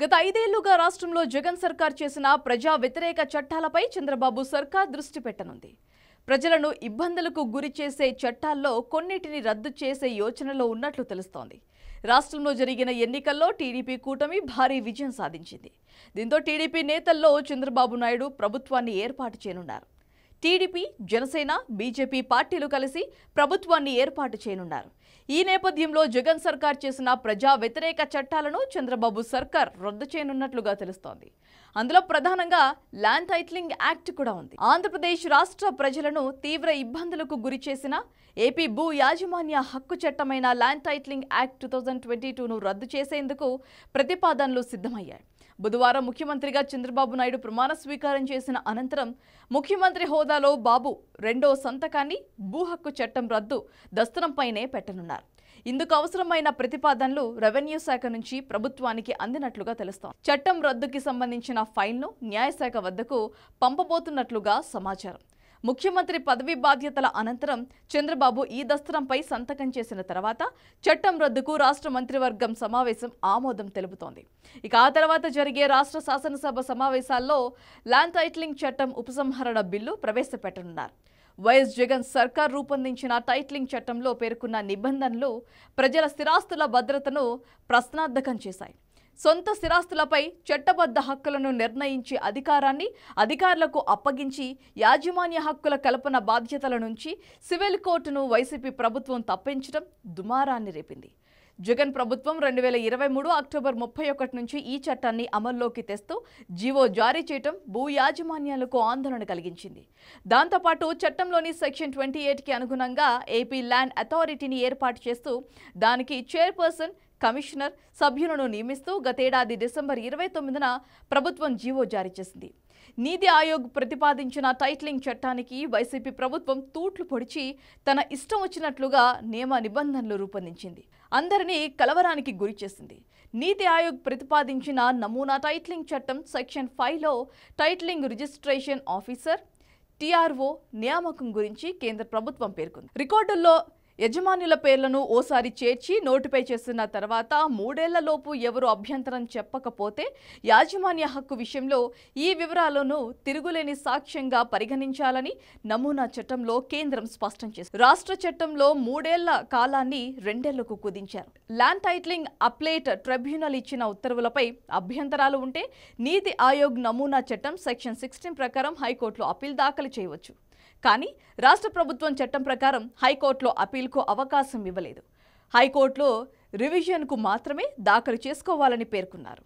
గత ఐదేళ్ళుగా రాష్ట్రంలో జగన్ సర్కార్ చేసిన ప్రజా వ్యతిరేక చట్టాలపై చంద్రబాబు సర్కార్ దృష్టి పెట్టనుంది. ప్రజలను ఇబ్బందులకు గురి చేసే చట్టాల్లో కొన్నిటిని రద్దు చేసే యోచనలో ఉన్నట్లు తెలుస్తోంది. రాష్ట్రంలో జరిగిన ఎన్నికల్లో టీడీపీ కూటమి భారీ విజయం సాధించింది. దీంతో టీడీపీ నేతల్లో చంద్రబాబు నాయుడు ప్రభుత్వాన్ని ఏర్పాటు చేయనున్నారు. టీడీపీ జనసేన బీజేపీ పార్టీలు కలిసి ప్రభుత్వాన్ని ఏర్పాటు చేయనున్నారు. ఈ నేపథ్యంలో జగన్ సర్కార్ చేసిన ప్రజా వ్యతిరేక చట్టాలను చంద్రబాబు సర్కార్ రద్దు చేయనున్నట్లుగా తెలుస్తోంది. అందులో ప్రధానంగా ల్యాండ్ టైట్లింగ్ యాక్ట్ కూడా ఉంది. ఆంధ్రప్రదేశ్ రాష్ట్ర ప్రజలను తీవ్ర ఇబ్బందులకు గురి చేసిన ఏపీ భూ యాజమాన్య హక్కు చట్టమైన land titling act two thousand twenty టూను రద్దు చేసేందుకు ప్రతిపాదనలు సిద్ధమయ్యాయి. బుధవారం ముఖ్యమంత్రిగా చంద్రబాబు నాయుడు ప్రమాణ స్వీకారం చేసిన అనంతరం ముఖ్యమంత్రి హోదాలో బాబు రెండో సంతకాన్ని భూ హక్కు చట్టం రద్దు దస్తరంపైనే పెట్టనున్నారు. ఇందుకు అవసరమైన ప్రతిపాదనలు రెవెన్యూ శాఖ నుంచి ప్రభుత్వానికి అందినట్లుగా తెలుస్తోంది. చట్టం రద్దుకి సంబంధించిన ఫైల్ను న్యాయశాఖ వద్దకు పంపబోతున్నట్లుగా సమాచారం. ముఖ్యమంత్రి పదవి బాధ్యతల అనంతరం చంద్రబాబు ఈ దస్తరంపై సంతకం చేసిన తర్వాత చట్టం రద్దుకు రాష్ట్ర మంత్రివర్గం సమావేశం ఆమోదం తెలుపుతోంది. ఇక ఆ తర్వాత జరిగే రాష్ట్ర శాసనసభ సమావేశాల్లో ల్యాండ్ టైట్లింగ్ చట్టం ఉపసంహరణ బిల్లు ప్రవేశపెట్టనున్నారు. వైఎస్ జగన్ సర్కార్ రూపొందించిన టైట్లింగ్ చట్టంలో పేర్కొన్న నిబంధనలు ప్రజల స్థిరాస్తుల భద్రతను ప్రశ్నార్థకం చేశాయి. సొంత స్థిరాస్తులపై చట్టబద్ధ హక్కులను నిర్ణయించే అధికారాన్ని అధికారులకు అప్పగించి యాజమాన్య హక్కుల కల్పన బాధ్యతల నుంచి సివిల్ కోర్టును వైసీపీ ప్రభుత్వం తప్పించడం దుమారాన్ని రేపింది. జగన్ ప్రభుత్వం రెండు వేల ఇరవై మూడు అక్టోబర్ ముప్పై ఒకటి నుంచి ఈ చట్టాన్ని అమల్లోకి తెస్తూ జీవో జారీ చేయటం భూ యాజమాన్యాలకు ఆందోళన కలిగించింది. దాంతోపాటు చట్టంలోని సెక్షన్ ట్వంటీ ఎయిట్కి అనుగుణంగా ఏపీ ల్యాండ్ అథారిటీని ఏర్పాటు చేస్తూ దానికి చైర్పర్సన్ కమిషనర్ సభ్యులను నియమిస్తూ గతేడాది డిసెంబర్ ఇరవై తొమ్మిదిన ప్రభుత్వం జీవో జారీ చేసింది. నీతి ఆయోగ్ ప్రతిపాదించిన టైట్లింగ్ చట్టానికి వైసీపీ ప్రభుత్వం తూట్లు పొడిచి తన ఇష్టం వచ్చినట్లుగా నియమ నిబంధనలు రూపొందించింది. అందరినీ కలవరానికి గురి చేసింది. నీతి ఆయోగ్ ప్రతిపాదించిన నమూనా టైట్లింగ్ చట్టం సెక్షన్ ఫైవ్లో టైటిలింగ్ రిజిస్ట్రేషన్ ఆఫీసర్ టీఆర్ఓ నియామకం గురించి కేంద్ర ప్రభుత్వం పేర్కొంది. రికార్డుల్లో యజమానుల పేర్లను ఓసారి చేర్చి నోటిఫై చేసిన తర్వాత మూడేళ్ళలోపు ఎవరు అభ్యంతరం చెప్పకపోతే యాజమాన్య హక్కు విషయంలో ఈ వివరాలను తిరుగులేని సాక్ష్యంగా పరిగణించాలని నమూనా చట్టంలో కేంద్రం స్పష్టం చేసింది. రాష్ట్ర చట్టంలో మూడేళ్ళ కాలాన్ని రెండేళ్ళకు కుదించారు. ల్యాండ్ టైటిలింగ్ అప్లేట్ ట్రిబ్యునల్ ఇచ్చిన ఉత్తర్వులపై అభ్యంతరాలు ఉంటే నీతి ఆయోగ్ నమూనా చట్టం సెక్షన్ సిక్స్టీన్ ప్రకారం హైకోర్టులో అప్పీల్ దాఖలు చేయవచ్చు. కానీ రాష్ట్ర ప్రభుత్వం చట్టం ప్రకారం హైకోర్టులో అపీల్కు అవకాశం ఇవ్వలేదు. హైకోర్టులో రివిజన్కు మాత్రమే దాఖలు చేసుకోవాలని పేర్కొన్నారు.